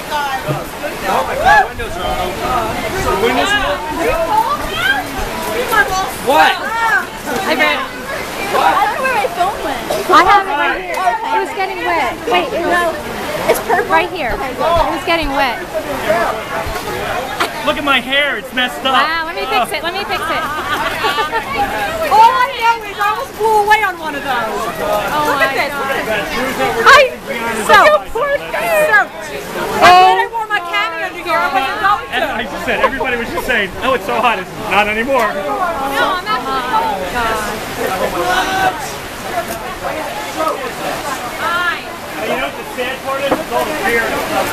my god. Oh my god, windows are all open. So windows are open? What? I read. What? I don't know where my phone went. I have it right here. It was getting wet. Wait, no. It's perfect Right here. It was getting wet. Look at my hair, it's messed up. Wow, let me fix it, let me fix it. Oh I know is I almost blew away on one of those. Oh look at this. God. Saying, oh, it's so hot. It's not anymore. no, I'm actually You know what the sad part is? It's all beer and stuff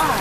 that.